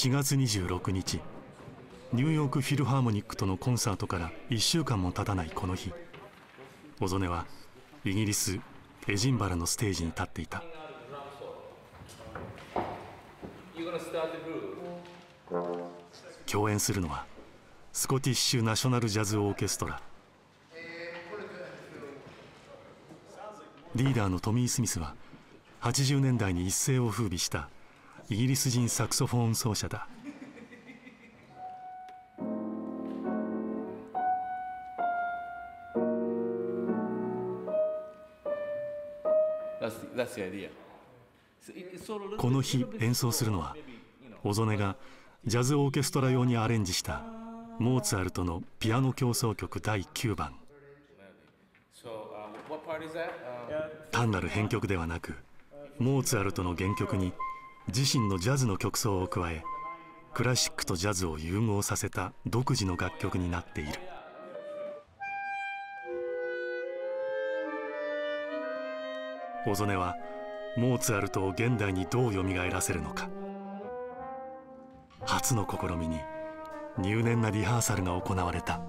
4月26日ニューヨークフィルハーモニックとのコンサートから1週間も経たないこの日小曽根はイギリスエジンバラのステージに立っていた。共演するのはスコティッシュ・ナショナル・ジャズ・オーケストラ。リーダーのトミー・スミスは80年代に一世を風靡したイギリス人サクソフォン奏者だ。この日演奏するのは小曽根がジャズオーケストラ用にアレンジしたモーツァルトのピアノ協奏曲第9番。単なる編曲ではなくモーツァルトの原曲に自身のジャズの曲奏を加えクラシックとジャズを融合させた独自の楽曲になっている小曽根はモーツァルトを現代にどうよみがえらせるのか初の試みに入念なリハーサルが行われた。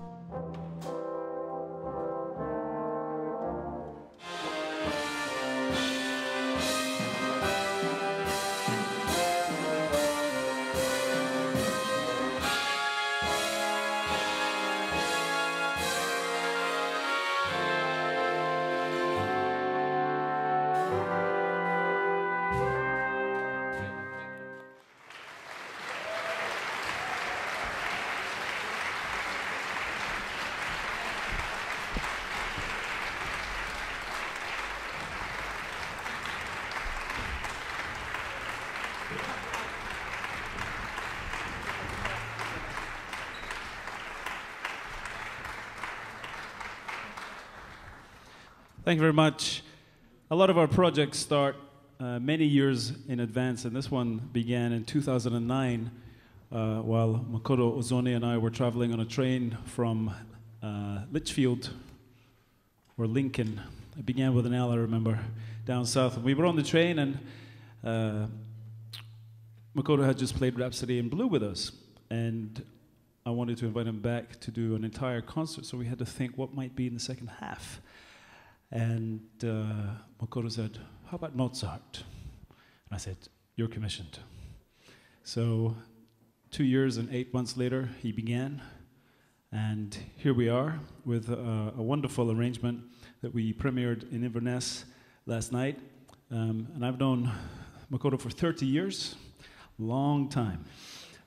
Thank you very much. A lot of our projects start uh, many years in advance, and this one began in 2009 uh, while Makoto Ozone and I were traveling on a train from uh, Lichfield or Lincoln. It began with an L, I remember, down south. And we were on the train, and uh, Makoto had just played Rhapsody in Blue with us. And I wanted to invite him back to do an entire concert, so we had to think what might be in the second half. And uh, Makoto said, How about Mozart? And I said, You're commissioned. So, two years and eight months later, he began. And here we are with uh, a wonderful arrangement that we premiered in Inverness last night. Um, and I've known Makoto for 30 years, long time.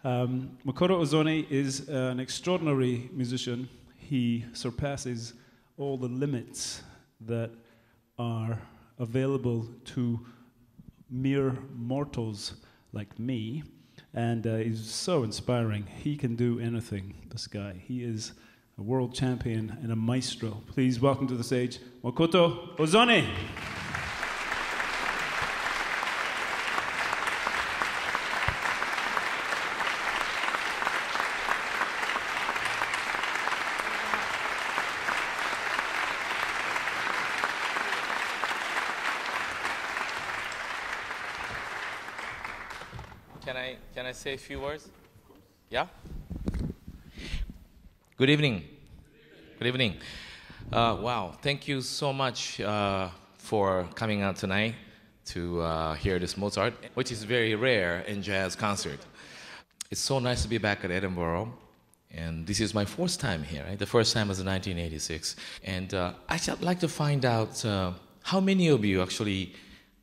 Um, Makoto Ozone is an extraordinary musician. He surpasses all the limits that are available to mere mortals like me. And uh, he's so inspiring. He can do anything, this guy. He is a world champion and a maestro. Please welcome to the stage Makoto Ozone. Can I, can I say a few words? Yeah? Good evening. Good evening. Uh, wow, thank you so much uh, for coming out tonight to uh, hear this Mozart, which is very rare in jazz concert. It's so nice to be back at Edinburgh. And this is my fourth time here. Right? The first time was in 1986. And uh, I'd like to find out uh, how many of you actually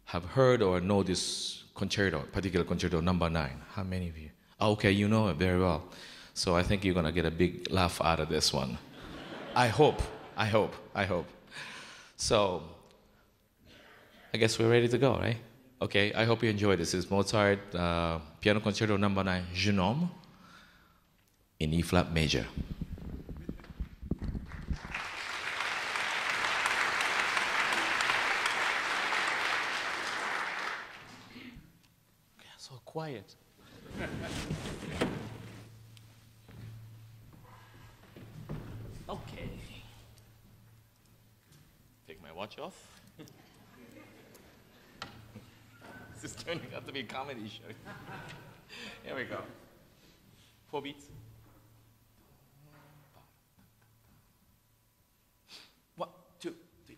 have heard or know this concerto, particular concerto number nine. How many of you? Oh, okay, you know it very well. So I think you're gonna get a big laugh out of this one. I hope, I hope, I hope. So I guess we're ready to go, right? Okay, I hope you enjoy this. Is Mozart uh, Piano Concerto number nine, Jeune homme, in E flat major. so quiet. okay. Take my watch off. this is turning out to be a comedy show. Here we go. Four beats. One, two, three.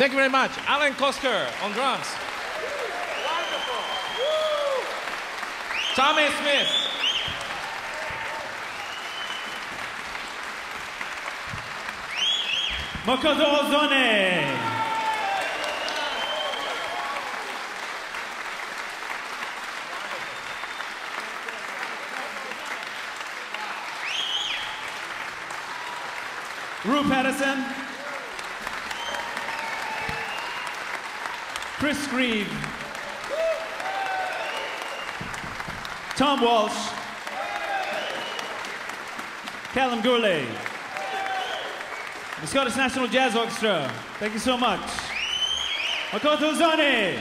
Thank you very much. Alyn Cosker on drums. Wonderful. Tommy Smith. Makoto Ozone. Ru Pattison. Chris Greive. Tom Walsh. Calum Gourlay. The Scottish National Jazz Orchestra. Thank you so much. Makoto Ozone.